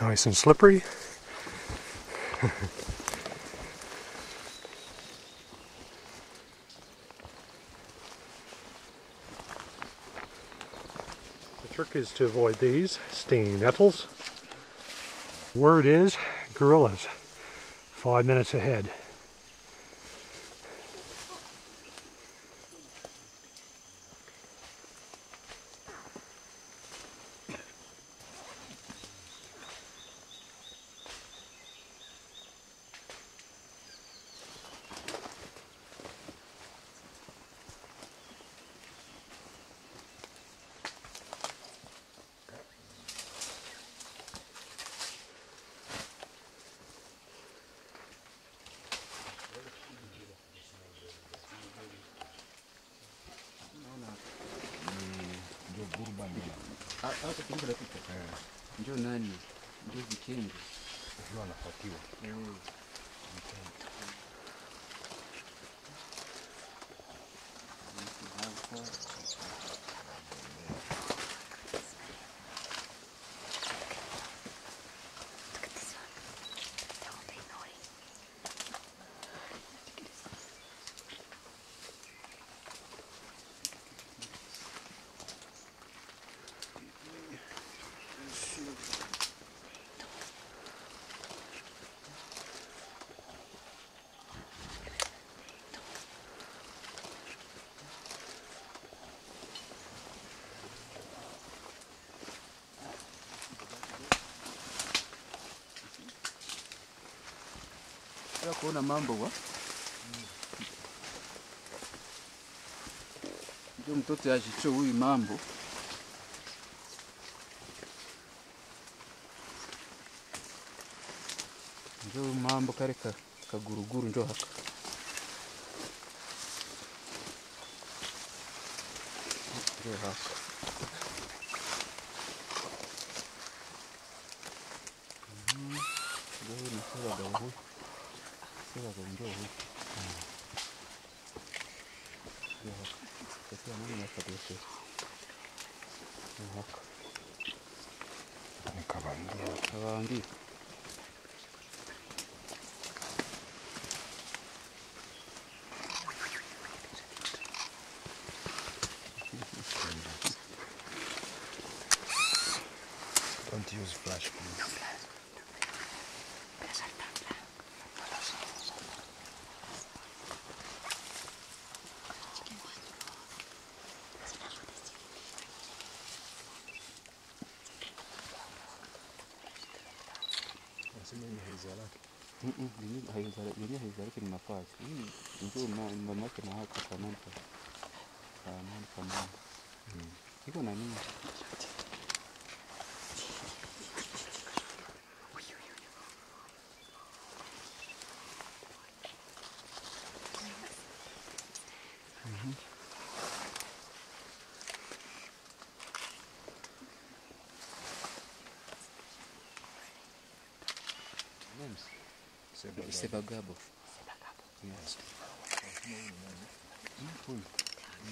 Nice and slippery. the trick is to avoid these stinging nettles. Word is gorillas, five minutes ahead. Njoo nani? Njoo Vikenge. Anafuatiwa. Nataka kuona mambo wa. Ndio mtoto ajicho huyu mambo. Huyu mambo kale ka kaguruguru njo haka. Njo haka. Mhm. Ndio huyu 쓰라고 이러고 야, 대체 안 하는 것도 있 어. 야, 가만 둬. 가만 둬. سمعني هيزارك جميل هيزارك جميل هيزارك النفاس نقول ما المملكة معاك كمان كمان كمان يكون أمين Mm-hmm. names? Sebagabo. Sebagabo. Yes.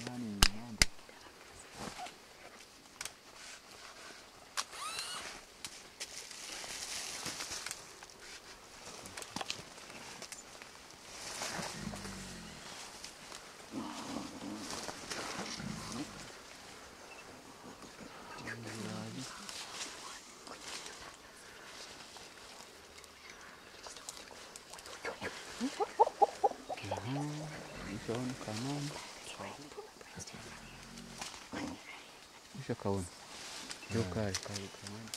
Nani, Nando. Nishaona kanani. Nisha kaona. Ndio kale kale kanani.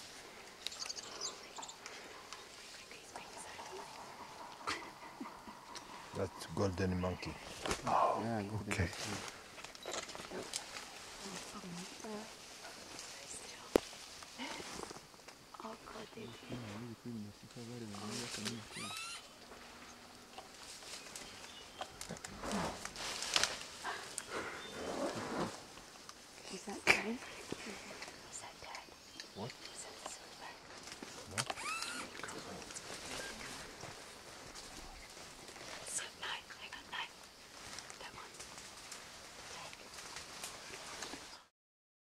That's golden monkey. Yeah, good. okay. Is that good?